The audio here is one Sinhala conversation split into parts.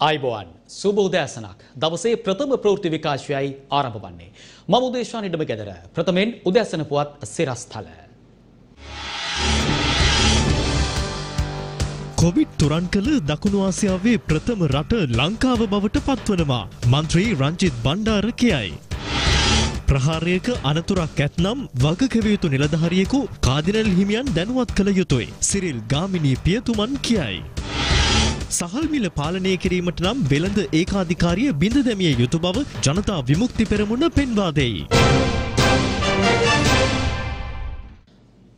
අයිබෝවන් සුබ උදෑසනක් දවසේ ප්‍රථම ප්‍රෘති විකාශයයි ආරම්භ වන්නේ. මම උදේශා නිඩම ගෙදර ප්‍රථමෙන් උදෑසන පුවත් සිරස්ථල. කොවිඩ් තුරන් කළ දකුණු ආසියාවේ ප්‍රථම රට ලංකාව බවට පත්වනවා. මන්ත්‍රී රංචිත් බණ්ඩාර කියයි. ප්‍රහාරයක අනතුරක් ඇත්නම් වගකැවයුතු නිලධහරියෙකු කාදිනල් හිමියන් දැනුවත් කළ යුතුයි. සිරිල් ගාමිණී පියතුමන් කියයි. සහල්මිල පාලනය කිරීමට නම් වෙළඳ ඒකාධිකාරිය බිඳ දැමිය යුතු බව ජනතා විමුක්ති පෙරමුණ පෙන්වා දෙයි.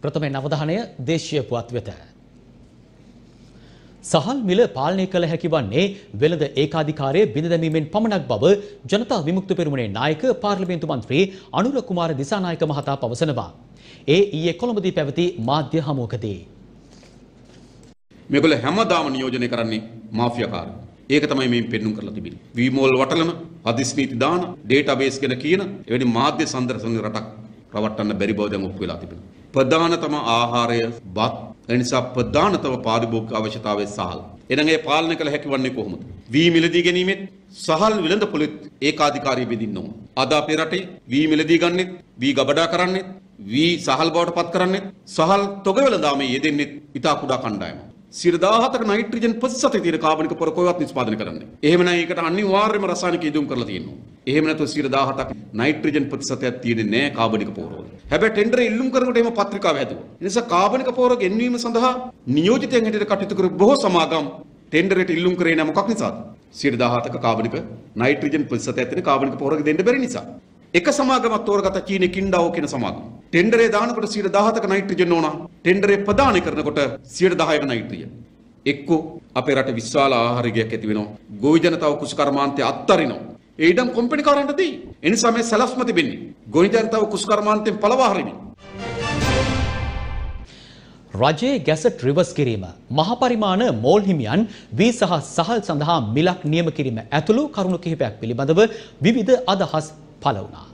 ප්‍රථමෙන් අවධානය දේශීය පුවත් වෙත. සහල් මිල පාලනය කළ හැකි වන්නේ වෙළඳ ඒකාධිකාරය බිඳ දැමීමෙන් පමණක් බව ජනතා විමුක්ති පෙරමුණේ නායක පාර්ලිමේන්තු මන්ත්‍රී අනුර කුමාර දිසානායක මහතා පවසනවා. ඒ ඊයේ කොළඹදී පැවති මාධ්‍ය හමුවකදී. මේගොල්ල හැමදාම නියෝජනය කරන්නේ මාෆියාකාරයෝ. ඒක තමයි මේ පෙන්눔 කරලා තිබෙන්නේ. වීමෝල් වටලන, හදිස් නීති දාන, ඩේටාබේස් ගැන කියන එවැනි මාධ්‍ය සංදර්ශන රටක් රවට්ටන්න බැරි බව දැන් ඔප්පු වෙලා තිබෙනවා. ප්‍රධානතම ආහාරය බත්. ඒ නිසා ප්‍රධානතම පාරිභෝගික අවශ්‍යතාවය සහල්. එනං ඒ පාලනය කළ හැකි වන්නේ කොහොමද? වී මිලදී ගැනීමෙත් සහල් විලඳ පොලිත් ඒකාධිකාරී බෙදින්න ඕන. අද අපේ රටේ වී මිලදී ගන්නෙත්, වී ගබඩා කරන්නෙත්, වී සහල් බවට පත් කරන්නෙත්, සහල් තොග වෙළඳාමේ යෙදෙන්නෙත් ඉතා කුඩා කණ්ඩායමක්. සිරදාහතක නයිට්‍රජන් ප්‍රතිශතය තියෙන කාබනික පොර කොහෙවත් නිෂ්පාදනය කරන්නේ. එහෙම නැහැ ඒකට අනිවාර්යයෙන්ම රසායනික යෙදුම් කරලා තියෙනවා. එහෙම නැත්නම් 17ක් නයිට්‍රජන් ප්‍රතිශතයක් තියෙන්නේ නැහැ කාබනික පොරවල. හැබැයි ටෙන්ඩර් ඉල්ලුම් කරනකොට එහෙම පත්‍රිකාව හැදුවා. ඒ නිසා කාබනික පොර ගෙන්වීම සඳහා නියෝජිතයන් හැටියට කටයුතු කර බොහෝ සමාගම් ටෙන්ඩරයට ඉල්ලුම් කරේ නැහැ මොකක් නිසාද? 17ක කාබනික නයිට්‍රජන් ප්‍රතිශතයක් තියෙන කාබනික පොර දෙන්න බැරි නිසා. එක සමාගමක් තෝරගත චීනේ කින්ඩාවෝ කියන සමාගම. ටෙන්ඩරේ දානකොට 17ක නයිට්‍රජන් ඕන. ටෙන්ඩරේ ප්‍රදානය කරනකොට 10ක නයිට්‍රජන්. එක්කෝ අපේ රට විශාල ආහාරගයක් ඇති වෙනවා. ගොවි ජනතාව කුෂ්කර්මාන්තය අත්තරිනවා. ඒ ඉඩම් කොම්පැනි කාරයන්ට දෙයි. ඒ නිසා මේ සලස්ම තිබෙන්නේ. ගොවි ජනතාව කුෂ්කර්මාන්තයෙන් පළවා හරිමින්. රජයේ ගැසට් රිවර්ස් කිරීම මහපරිමාණ මෝල් හිමියන් වී සහ සහල් සඳහා මිලක් නියම කිරීම ඇතුළු කරුණු කිහිපයක් පිළිබඳව විවිධ අදහස් පළ වුණා.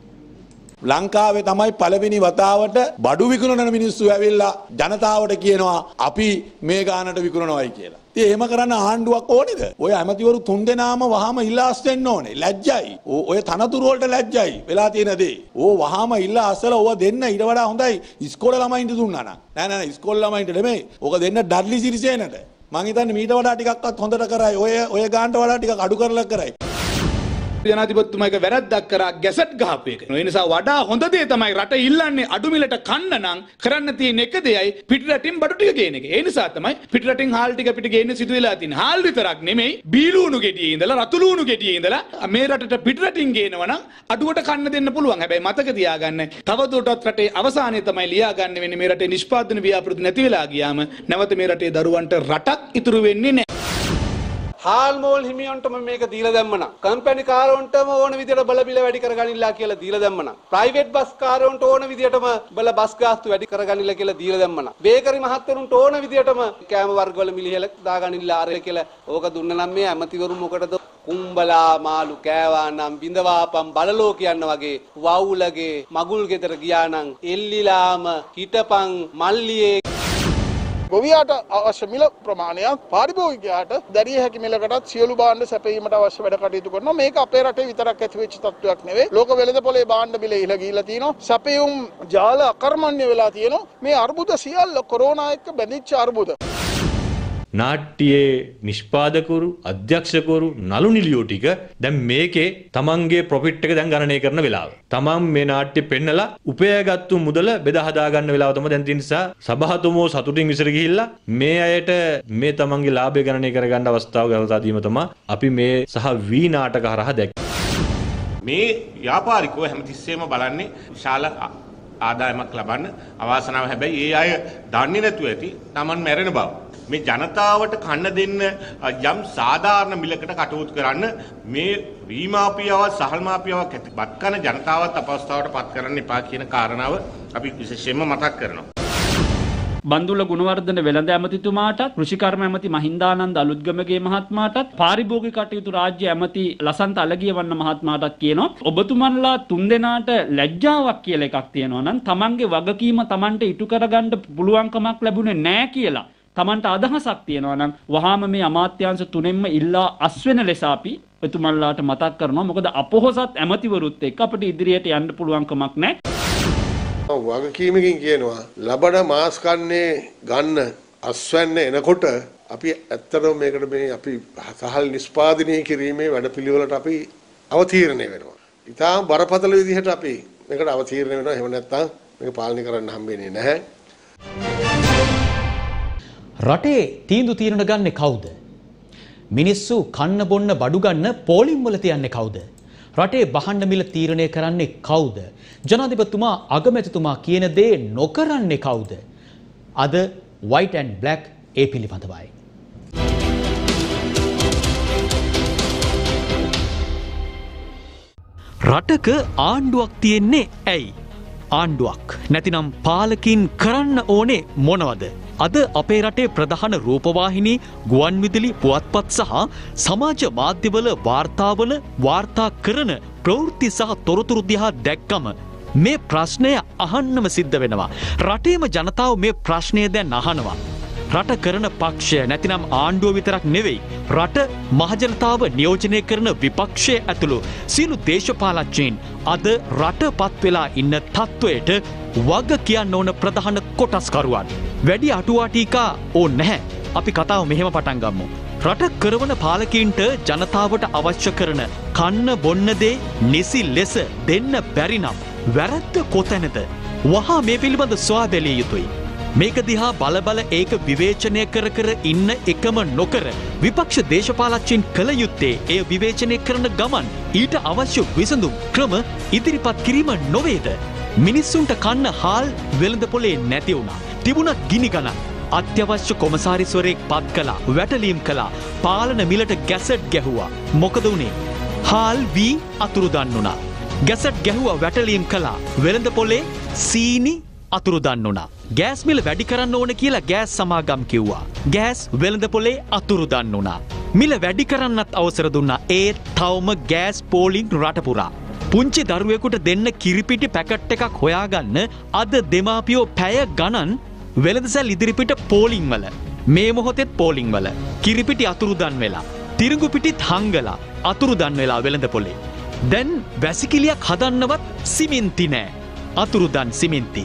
ලංකාවේ තමයි පළවෙනි වතාවට බඩු විකුණන මිනිස්සු ඇවිල්ලා ජනතාවට කියනවා අපි මේ ගානට විකුණනවයි කියලා. ඉතින් එහෙම කරන්න ආණ්ඩුවක් ඕනේද? ඔය ඇමතිවරු තුන්දෙනාම වහාම ඉල්ලාස් වෙන්න ඕනේ. ලැජ්ජයි. ඔය තනතුරු වලට ලැජ්ජයි. වෙලා තියෙන දේ. ඕ වහාම ඉල්ලා අසල ඕව දෙන්න ඊට වඩා හොඳයි ඉස්කෝලේ ළමයින්ට දුන්නා නම්. නෑ නෑ ඉස්කෝලේ ළමයින්ට නෙමෙයි. ඕක දෙන්න ඩඩ්ලි සිරිසේනට. මං හිතන්නේ මීට වඩා ටිකක්වත් හොඳට කරයි. ඔය ඔය ගානට වඩා ටිකක් අඩු කරලා කරයි. ජනාධිපතිතුමා එක වැරද්දක් කරා ගැසට් ගහපු එක. ඒ නිසා වඩා හොඳ දේ තමයි රට ඉල්ලන්නේ අඩු මිලට කන්න නම් කරන්න තියෙන එක දෙයයි පිටරටින් බඩු ටික ගේන එක. ඒ නිසා තමයි පිටරටින් හාල් ටික පිට ගේන්න සිදු වෙලා තියෙන්නේ. හාල් විතරක් නෙමෙයි බීලුණු ගෙඩියේ ඉඳලා රතුලුණු ගෙඩියේ ඉඳලා මේ රටට පිටරටින් ගේනවා නම් අඩුවට කන්න දෙන්න පුළුවන්. හැබැයි මතක තියාගන්න තවදුරටත් රටේ අවසානයේ තමයි ලියාගන්න වෙන්නේ මේ රටේ නිෂ්පාදන ව්‍යාපෘති නැති වෙලා ගියාම නැවත මේ රටේ දරුවන්ට රටක් ඉතුරු වෙන්නේ නැහැ. හාල්මෝල් හිමියන්ටම මේක දීලා දැම්මනම් කම්පැනි කාරවන්ටම ඕන විදියට බල බිල වැඩි කරගනින්නලා කියලා දීලා දැම්මනම් ප්‍රයිවට් බස් කාරවන්ට ඕන විදියටම බල බස් ගාස්තු වැඩි කරගනින්නලා කියලා දීලා දැම්මනම් බේකරි මහත්වරුන්ට ඕන විදියටම කෑම වර්ගවල මිලිහෙල දාගනින්නලා ආරය කියලා ඕක දුන්න නම් මේ ඇමතිවරු මොකටද? කුම්බලා මාළු කෑවා නම් බිඳවාපම් බලලෝ කියන්න වගේ වවුලගේ මගුල් ගෙදර ගියා නම් එල්ලිලාම හිටපන් මල්ලියේ ගොවියාට අවශ්‍ය මිල ප්‍රමාණයක් පාරිභෝගිකයාට දැරිය හැකි මිලකටත් සියලු භාණ්ඩ සැපයීමට අවශ්‍ය වැඩ කටයුතු කරනවා. මේක අපේ රටේ විතරක් ඇති වෙච්ච තත්ත්වයක් නෙවෙයි. ලෝක වෙළඳපොලේ භාණ්ඩ මිල ඉහළ ගිහිලා තියෙනවා. සැපයුම් ජාල අකර්මණ්‍ය වෙලා තියෙනවා. මේ අර්බුද සියල්ල කොරෝනා එක්ක බැඳිච්ච අර්බුද. නාට්‍යයේ නිෂ්පාදකවරු අධ්‍යක්ෂකවරු නළු නිලියෝ ටික දැන් මේකේ තමන්ගේ ප්‍රොෆිට් එක දැන් ගණනය කරන වෙලාව. තමන් මේ නාට්‍ය පෙන්නලා උපයාගත්තු මුදල බෙදා හදා ගන්න වෙලාව තමයි දැන් තියෙන නිසා සභාතුමෝ සතුටින් විසිර ගිහිල්ලා මේ අයට මේ තමන්ගේ ලාභය ගණනය කරගන්න අවස්ථාව ගලතා දීම තමයි අපි මේ සහ වී නාටක හරහා දැක්කේ. මේ ව්‍යාපාරිකෝ හැමතිස්සෙම බලන්නේ විශාල ආදායමක් ලබන්න අවාසනාව හැබැයි ඒ අය දන්නේ නැතුව ඇති Taman මැරෙන බව. මේ ජනතාවට කන්න දෙන්න යම් සාධාරණ මිලකට කටයුතු කරන්න මේ වීමාපියාවක් සහල්මාපියාවක් ඇති බත් කන ජනතාවත් අපස්ථාවට පත් කරන්න එපා කියන කාරණාව අපි විශේෂයෙන්ම මතක් කරනවා. බන්දුල ගුණවර්ධන වෙළඳ ඇමතිතුමාටත් කෘෂිකර්ම ඇමති මහින්දානන්ද අලුත්ගමගේ මහත්මයාටත් පාරිභෝගික කටයුතු රාජ්‍ය ඇමති ලසන්ත අලගියවන්න මහත්මයාටත් කියනවා. ඔබතුමන්ලා තුන්දෙනාට ලැජ්ජාවක් කියලා එකක් තියෙනවා. නම් තමන්ගේ වගකීම තමන්ට ඉටු කරගන්න පුළුවන්කමක් ලැබුණේ නැහැ කියලා. තමන්ට අදහසක් තියෙනවා නම් වහාම මේ අමාත්‍යංශ තුනෙන්ම ඉල්ලා අස්වෙන ලෙස අපි එතුමන්ලාට මතක් කරනවා මොකද අපොහොසත් ඇමතිවරුත් එක්ක අපිට ඉදිරියට යන්න පුළුවන්කමක් නැහැ වගකීමකින් කියනවා ලබන මාස් කන්නේ ගන්න අස්වැන්න එනකොට අපි ඇත්තටම මේකට මේ අපි සහල් නිෂ්පාදනය කිරීමේ වැඩපිළිවෙලට අපි අවතීර්ණය වෙනවා. ඉතාම බරපතල විදිහට අපි මේකට අවතීර්ණය වෙනවා. එහෙම නැත්නම් මේක පාලනය කරන්න හම්බෙන්නේ නැහැ. රටේ තීන්දුව తీරන ගන්නේ කවුද? මිනිස්සු කන්න බොන්න බඩු ගන්න පෝලිම් වල තියන්නේ කවුද? රටේ බහන්න මිල තීරණය කරන්නේ කවුද? ජනාධිපතිතුමා අගමැතිතුමා කියන දේ නොකරන්නේ කවුද? අද white and black ඒ පිළිබඳවයි. රටක ආණ්ඩුවක් තියෙන්නේ ඇයි? ආණ්ඩුවක් නැතිනම් පාලකින් කරන්න ඕනේ මොනවද? අද අපේ රටේ ප්‍රධාන රූපවාහිනී ගුවන් විදුලි පුවත්පත් සහ සමාජ මාධ්‍යවල වාර්තාවල වාර්තා කරන ප්‍රවෘත්ති සහ තොරතුරු දිහා දැක්කම මේ ප්‍රශ්නය අහන්නම සිද්ධ වෙනවා. රටේම ජනතාව මේ ප්‍රශ්නය දැන් අහනවා. රට කරන පක්ෂය නැතිනම් ආණ්ඩුව විතරක් නෙවෙයි. රට මහජනතාව නියෝජනය කරන විපක්ෂය ඇතුළු සියලු දේශපාලච්චයෙන් අද රට පත් වෙලා ඉන්න තත්ත්වයට වග කියන්න ඕන ප්‍රධාන කොටස්කරුවන්. වැඩි අටුවාටීකා ඕ නැහැ. අපි කතාව මෙහෙම පටන් ගම්මු. රට කරවන පාලකින්ට ජනතාවට අවශ්‍ය කරන කන්න බොන්නදේ නිසි ලෙස දෙන්න බැරිනම්. වැරැත්ත කොතැනද. වහා මේ පිළිබඳ ස්වා බැලිය යුතුයි. මේක දිහා බලබල ඒක විවේචනය කර කර ඉන්න එකම නොකර විපක්ෂ දේශපාලච්චින් කළ යුත්තේ එය විවේචනය කරන ගමන් ඊට අවශ්‍ය විසඳුම් ක්‍රම ඉදිරිපත් කිරීම නොවේද. මිනිස්සුන්ට කන්න හාල් වෙළඳ පොලේ නැති වුණා. තිබුණත් ගිනි ගණන්. අත්‍යවශ්‍ය කොමසාරිස්වරයෙක් පත් කලා වැටලීම් කලා පාලන මිලට ගැසට් ගැහුවා. මොකද වුණේ. හාල් වී අතුරුදන් වුණා. ගැසට් ගැහුව වැටලීම් කලා වෙළඳ පොලේ සීනි අතුරුදන් වුණා. ගෑස් මිල වැඩි කරන්න ඕන කියලා ගෑස් සමාගම් කිව්වා. ගෑස් වෙළඳ පොලේ අතුරුදන් වුණා. මිල වැඩි කරන්නත් අවසර දුන්නා ඒත් තවම ගෑස් පෝලිං රටපුරා. පුංචි දරුවෙකුට දෙන්න කිරිපිටි පැකට් එකක් හොයාගන්න අද දෙමාපියෝ පැය ගණන් වෙළඳසැල් ඉදිරිපිට පෝලිං වල. මේ මොහොතෙත් පෝලිං වල. කිරිපිටි අතුරුදන් වෙලා. තිරිඟු පිටිත් හංගලා අතුරුදන් වෙලා වෙළඳ පොලේ. දැන් වැසිකිලියක් හදන්නවත් සිමින්ති නෑ. අතුරුදන් සිමින්ති.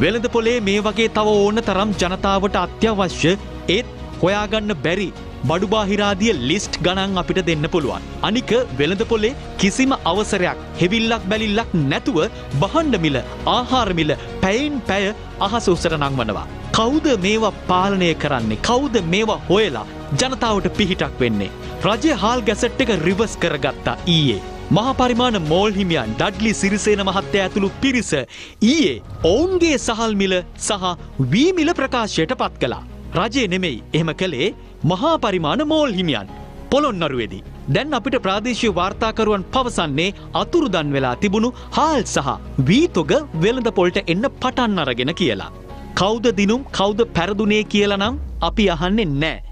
වෙළඳ පොලේ මේ වගේ තව ඕන තරම් ජනතාවට අත්‍යවශ්‍ය ඒත් හොයාගන්න බැරි බඩුබාහිරාදිය ලිස්ට් ගණන් අපිට දෙන්න පුළුවන්. අනික වෙළඳ පොලේ කිසිම අවසරයක් හෙවිල්ලක් බැලිල්ලක් නැතුව බහන්ඩ මිල ආහාරමිල පැයින් පැය අහස උසර නංවනවා. කෞද මේවා පාලනය කරන්නේ කෞද මේවා හොයලා ජනතාවට පිහිටක් වෙන්නේ. රජය හාල් ගැසට් එක රිවස් කරගත්තා ඊයේ. මහපරිමාණ මෝල් හිමියන් ඩඩ්ලි සිරිසේන මහත්තය ඇතුළු පිරිස ඊයේ ඔවුන්ගේ සහල්මිල සහ වීමිල ප්‍රකාශයට පත් කළා. රජය නෙමෙයි එහෙම කළේ මහා පරිමාණ මෝල් හිමියන් පොළොන්නරුවේදී. දැන් අපිට ප්‍රාදේශීය වාර්තාකරුවන් පවසන්නේ අතුරුදන් වෙලා තිබුණු හාල් සහ වීතොග වෙළඳ පොල්ට එන්න පටන් අරගෙන කියලා. කෞද දිනුම් කෞද පැරදුනේ කියලා නම් අපි අහන්නේ නෑ.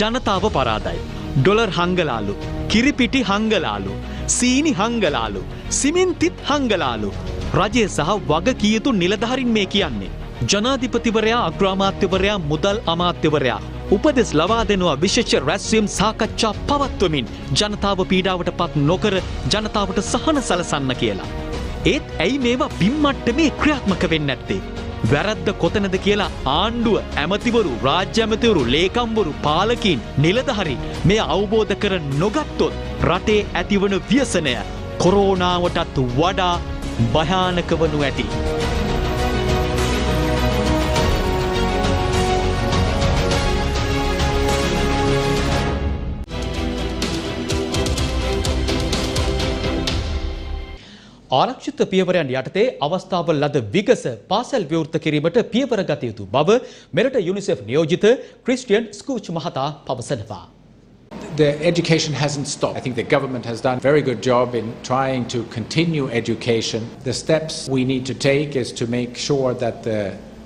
ජනතාව පරාදයි. ඩොලර් හංගලාලු කිරිපිටි හංගලාලු සීනි හංගලාලු සිමෙන්තිත් හංගලාලු රජය සහ වග කියයුතු නිලධහරින් මේ කියන්නේ. ජනාධිපතිවරයා අග්‍රාමාත්‍යවරයා මුදල් අමාත්‍යවරයා උපදෙස් ලවා දෙනවා විශේෂ රැස්වීම් සාකච්ඡා පවත්වමින් ජනතාව පීඩාවට පත් නොකර ජනතාවට සහන සලසන්න කියලා. ඒත් ඇයි මේවා බිම්මට්ට මේ ක්‍රියාත්මක වෙන්න ඇත්තේ. වැරද්ද කොතනද කියලා ආණ්ඩුව ඇමතිවරු රාජ්‍ය ඇමතිවරු ලේකම්වරු පාලකින් නිලධහරි මේ අවබෝධ කර නොගත්තොත් රටේ ඇතිවන ව්‍යසනය කොරෝනාවටත් වඩා භයානක වනු ඇති. ආරක්ෂිත පියවරයන් යටතේ අවස්ථාවල ලද විගස පාසල් විවෘත කිරීමට පියවර ගත යුතු බව මෙරට යුනිසෙෆ් නියෝජිත ක්‍රිස්ටියන් ස්කූච් මහතා පවසනවා. The education hasn't stopped. I think the government has done a very good job in trying to continue education. The steps we need to take is to make sure that the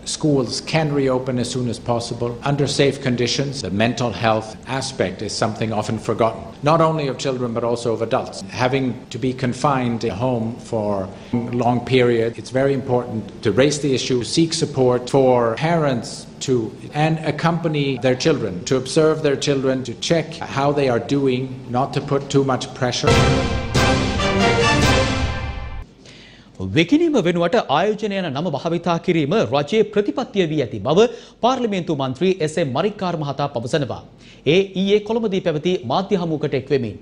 schools can reopen as soon as possible under safe conditions. The mental health aspect is something often forgotten, not only of children but also of adults. Having to be confined at home for a long period, it's very important to raise the issue, seek support for parents to and accompany their children, to observe their children, to check how they are doing, not to put too much pressure. විකිනීම වෙනුවට ආයෝජනය යන නම භාවිතා කිරීම රජයේ ප්‍රතිපත්තිය වී ඇති බව පාර්ලිමේන්තු මන්ත්‍රී එස්.එම්. මරික්කාර් මහතා පවසනවා. ඒ ඊයේ කොළඹදී පැවති මාධ්‍ය හමුවකට එක්වෙමින්.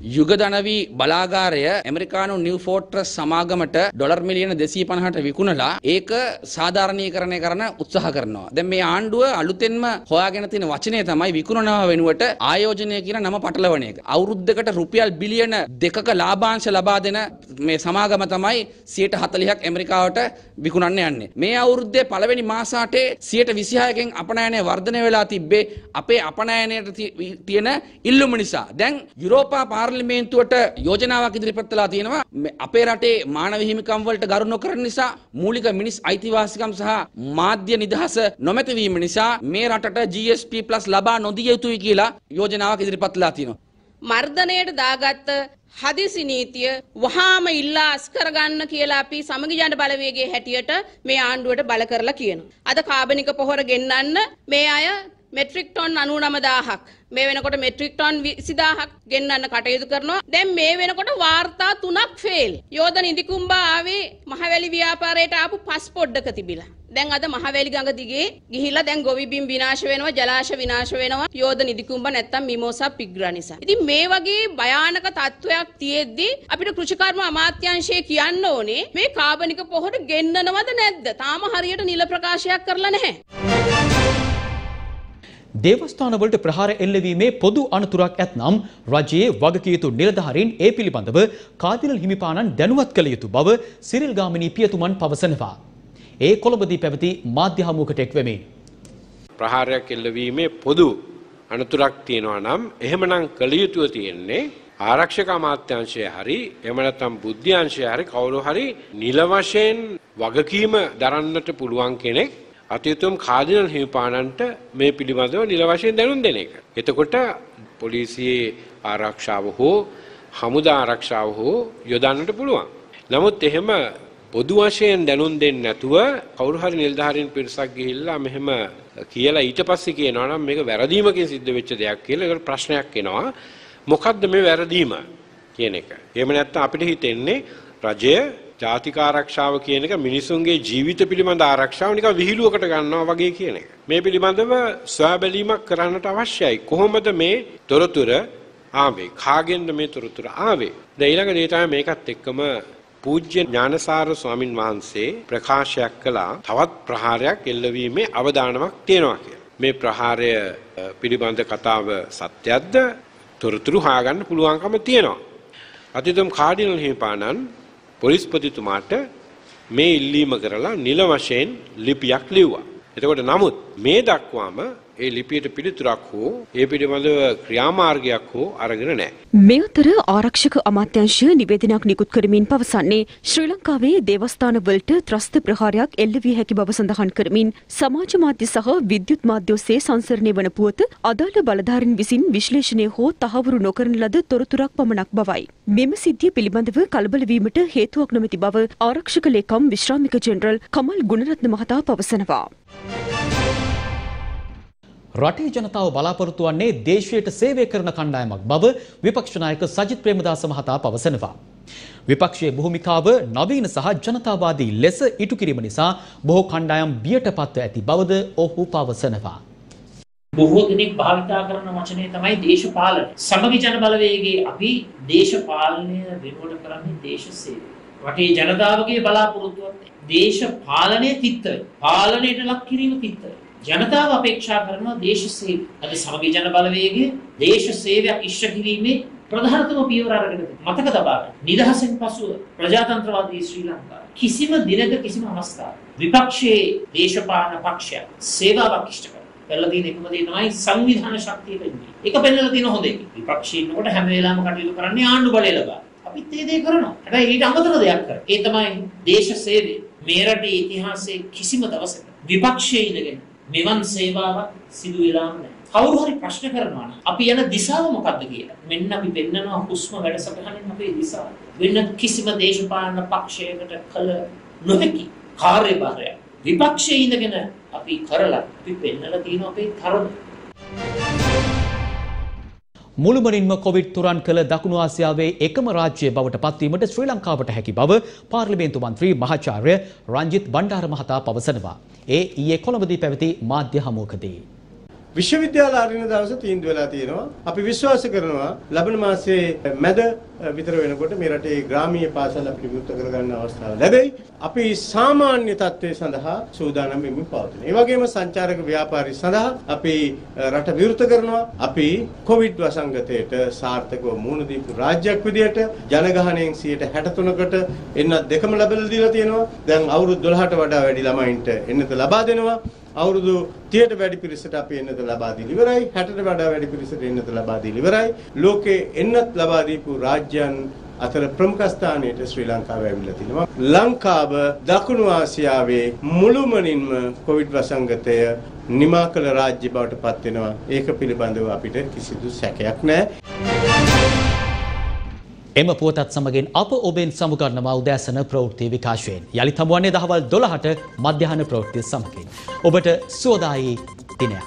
යුගදනවී බලාගාරය ඇමරිකානු නිව් ෆෝට්‍රස් සමාගමට ඩොලර් මිලියන දෙසී පණහට විකුණලා ඒක සාධාරණීකරණය කරන උත්සාහ කරනවා. දැන් මේ ආණ්ඩුව අලුතෙන්ම හොයාගෙන තියෙන වචනය තමයි විකුණනවා වෙනුවට ආයෝජනය කියන නම පටලවන එක. අවුරුද්දකට රුපියල් බිලියන දෙකක ලාභාංශ ලබා දෙන මේ සමාගම තමයි 140ක් ඇමරිකාවට විකුණන්න යන්නේ. මේ අවුරුද්දේ පළවෙනි මාසාටේ 126කින් අපනයනය වර්ධනය වෙලා තිබ්බේ අපේ අපනයනයට තියෙන ඉල්ලුම නිසා. දැන් යුරෝපා පාර්ලිමේන්තුවට යෝජනාවක් ඉදිරිපත් වෙලා තියෙනවා අපේ රටේ මානව හිමිකම් වලට ගරු නොකරන නිසා මූලික මිනිස් අයිතිවාසිකම් සහ මාධ්‍ය නිදහස නොමැති වීම නිසා මේ රටට GSP+ ලබා නොදිය යුතුයි කියලා යෝජනාවක් ඉදිරිපත් වෙලා තියෙනවා. මර්ධනයට දාගත්ත හදිසි නීතිය වහාම ඉල්ලා අස් කරගන්න කියලා අපි සමගි ජන බලවේගයේ හැටියට මේ ආණ්ඩුවට බල කරලා කියනවා. අද කාබනික පොහොර ගෙන්නන්න මේ අය මෙට්‍රික් ටොන් 99000ක් මේ වෙනකොට මෙට්‍රික් ටොන් 20000ක් ගෙන්නන්න කටයුතු කරනවා. දැන් මේ වෙනකොට වාර්තා තුනක් ෆේල්. යෝධ නිදිකුම්බා ආවේ මහවැලි ව්‍යාපාරයට ආපු පස් පොඩ්ඩක තිබිලා. දැන් අද මහවැලි ගඟ දිගේ ගිහිල්ලා දැන් ගොවි බිම් විනාශ වෙනවා, ජලාශ විනාශ වෙනවා. යෝධ නිදිකුම්බ නැත්තම් මිමෝසා පිග්‍රා නිසා. ඉතින් මේ වගේ භයානක තත්වයක් තියෙද්දි අපිට කෘෂිකර්ම අමාත්‍යාංශය කියන්න ඕනේ මේ කාබනික පොහොර ගෙන්නනවද නැද්ද? තාම හරියට නිල ප්‍රකාශයක් කරලා නැහැ. දේවස්ථානවලට ප්‍රහාර එල්ලවීමේ පොදු අනතුරක් ඇත්නම් රජයේ වගකිය යුතු නිලධාරීන් ඒ පිළිබඳව කාදිනල් හිමිපාණන් දැනුවත් කළ යුතු බව සිරිල් ගාමිණී පියතුමන් පවසනවා. ඒ කොළඹදී පැවති මාධ්‍ය හමුවකට එක්වෙමින්. ප්‍රහාරයක් එල්ලවීමේ පොදු අනතුරක් තියෙනවා නම් එහෙමනම් කළ යුතුව තියෙන්නේ ආරක්ෂක අමාත්‍යංශය හරි එහෙම නැත්නම් බුද්ධ්‍යංශය හරි කවුරු හරි නිල වශයෙන් වගකීම දරන්නට පුළුවන් කෙනෙක් අතියුතුම් කාදිනල් හිමිපාණන්ට මේ පිළිබඳව නිල වශයෙන් දැනුම් දෙන එක. එතකොට පොලිසියේ ආරක්ෂාව හෝ හමුදා ආරක්ෂාව හෝ යොදන්නට පුළුවන්. නමුත් එහෙම පොදු වශයෙන් දැනුම් දෙන්නේ නැතුව කවුරු හරි නිලධාරීන් පිරිසක් ගිහිල්ලා මෙහෙම කියලා ඊට පස්සේ කියනවා නම් මේක වැරදීමකින් සිද්ධ වෙච්ච දෙයක් කියලා ඒකට ප්‍රශ්නයක් එනවා. මොකද්ද මේ වැරදීම කියන එක. එහෙම නැත්නම් අපිට හිතෙන්නේ රජය ජාතික ආරක්ෂාව කියන එක මිනිසුන්ගේ ජීවිත පිළිබඳ ආරක්ෂාව නිකන් විහිළුවකට ගන්නවා වගේ කියන එක. මේ පිළිබඳව සොයා බැලීමක් කරන්නට අවශ්‍යයි. කොහොමද මේ තොරතුර ආවේ? කාගෙන්ද මේ තොරතුර ආවේ? දැන් ඊළඟ දේ තමයි මේකත් එක්කම පූජ්‍ය ඥානසාර ස්වාමින් වහන්සේ ප්‍රකාශයක් කළා තවත් ප්‍රහාරයක් එල්ලවීමේ අවදානමක් තියෙනවා කියලා. මේ ප්‍රහාරය පිළිබඳ කතාව සත්‍යයක්ද තොරතුරු හොයාගන්න පුළුවන්කම තියෙනවා. අතිතුම් කාඩිනල් හිමිපාණන් පොලිස්පතිතුමාට මේ ඉල්ලීම කරලා නිල වශයෙන් ලිපියක් ලිව්වා. එතකොට නමුත් මේ දක්වාම ඒ ලිපියට පිළිතුරක් හෝ ඒ පිළිබඳව ක්‍රියාමාර්ගයක් හෝ අරගෙන නැහැ. මේ අතර ආරක්ෂක අමාත්‍යංශය නිවේදනයක් නිකුත් කරමින් පවසන්නේ ශ්‍රී ලංකාවේ දේවස්ථාන වලට ත්‍රස්ත ප්‍රහාරයක් එල්ල විය හැකි බව සඳහන් කරමින් සමාජ මාධ්‍ය සහ විද්‍යුත් මාධ්‍ය ඔස්සේ සංසරණය වන පුවත අදාළ බලධාරීන් විසින් විශ්ලේෂණය හෝ තහවුරු නොකරන ලද තොරතුරක් පමණක් බවයි. මෙම සිද්ධිය පිළිබඳව කලබල වීමට හේතුවක් නොමැති බව ආරක්ෂක ලේකම් විශ්‍රාමික ජෙනරල් කමල් ගුණරත්න මහතා පවසනවා. රටේ ජනතාව බලාපොරොත්තු වන්නේ දේශයට සේවය කරන කණ්ඩායමක් බව විපක්ෂ නායක සජිත් ප්‍රේමදාස මහතා පවසනවා. විපක්ෂයේ භූමිකාව නවීන සහ ජනතාවාදී ලෙස ඉටු කිරීම නිසා බොහෝ කණ්ඩායම් බියට පත්ව ඇති බවද ඔහු පවසනවා. බොහෝ දෙනෙක් භාවිතා කරන වචනය තමයි දේශපාලන. සමගි ජන බලවේගයේ අපි දේශපාලනය වෙනුවට කරන්නේ දේශ සේවය. රටේ ජනතාවගේ බලාපොරොත්තුවක් දේශපාලනය තිත්තයි. පාලනයට ලක් කිරීම තිත්තයි. ජනතාව අපේක්ෂා කරනවා දේශ සේවය. අද සමගි ජන බලවේගයේ දේශ සේවයක් ඉෂ්ට කිරීමේ ප්‍රධානතම පියවර අරගෙන මතක තබා ගන්න. නිදහසෙන් පසුව ප්‍රජාතන්ත්‍රවාදී ශ්‍රී ලංකාව කිසිම දිනක කිසිම අවස්ථාවක විපක්ෂයේ දේශපාලන පක්ෂය සේවාවක් ඉෂ්ට කරනවා. කරලා තියෙන එකම දේ තමයි සංවිධාන ශක්තිය වෙන්නේ. ඒක පෙන්නලා තියෙන හොඳ එකක්. විපක්ෂයේ ඉන්නකොට හැම වෙලාවෙම කටයුතු කරන්නේ ආණ්ඩු බලය ලබා. අපිත් ඒ දේ කරනවා. හැබැයි ඊට අමතර දෙයක් කරා. ඒ තමයි දේශ සේවය. මේ රටේ ඉතිහාසයේ කිසිම දවසක විපක්ෂයේ ඉඳගෙන මෙවන් සේවාවක් සිදු වෙලාම නැහැ. කවුරු හරි ප්‍රශ්න කරනවා නම් අපි යන දිශාව මොකක්ද කියලා. මෙන්න අපි පෙන්නනවා හුස්ම වැඩසටහනින් අපේ දිශාව. වෙන කිසිම දේශපාලන පක්ෂයකට කළ නොහැකි කාර්යභාරයක්. විපක්ෂයේ ඉඳගෙන අපි කරලා අපි පෙන්නලා තියෙන අපේ තරම. මුළුමනින්ම කොවිඩ් තුරන් කළ දකුණු ආසියාවේ එකම රාජ්‍ය බවට පත්වීමට ශ්‍රී ලංකාවට හැකි බව පාර්ලිමේන්තු මන්ත්‍රී මහාචාර්ය රංජිත් බණ්ඩාර මහතා පවසනවා. ඒ ඊයේ කොළඹදී පැවති මාධ්‍ය හමුවකදී. විශ්වවිද්‍යාල අරින දවස තීන්දුව වෙලා තියෙනවා. අපි විශ්වාස කරනවා ලබන මාසයේ මැද විතර වෙනකොට මේ රටේ ග්‍රාමීය පාසල් අපිට විවෘත කරගන්න අවස්ථාව ලැබෙයි. අපි සාමාන්‍ය තත්ත්වයේ සඳහා සූදානම් වෙමින් පවතින. ඒ වගේම සංචාරක ව්‍යාපාරي සඳහා අපි රට විවෘත කරනවා. අපි කොවිඩ් වසංගතයට සාර්ථකව මුහුණ දීපු රාජ්‍යයක් විදියට ජනගහනයෙන් 63කට එන්නත් දෙකම ලැබලා දීලා තියෙනවා. දැන් අවුරුදු 12ට වඩා වැඩි ළමයින්ට එන්නත ලබා දෙනවා. අවුරුදු 30ට වැඩි පිරිසට අපි එන්නත ලබා දීලා ඉවරයි 60ට වඩා වැඩි පිරිසට එන්නත ලබා දීලා ඉවරයි. ලෝකේ එන්නත් ලබා දීපු රාජ්‍යයන් අතර ප්‍රමුඛ ස්ථානයට ශ්‍රී ලංකාව ඇවිල්ලා තිනවා. ලංකාව දකුණු ආසියාවේ මුළුමනින්ම කොවිඩ් වසංගතය නිමා කළ රාජ්‍ය බවට පත් වෙනවා. ඒක පිළිබඳව අපිට කිසිදු සැකයක් නැහැ. එම පුවතත් සමගින් අප ඔබෙන් සමුගන්නවා උදෑසන ප්‍රවෘත්ති විකාශයෙන්. යළිත් හමුවන්නේ දහවල් 12ට මධ්‍යහන ප්‍රවෘත්ති සමගින්. ඔබට සුවදායි දිනයක්.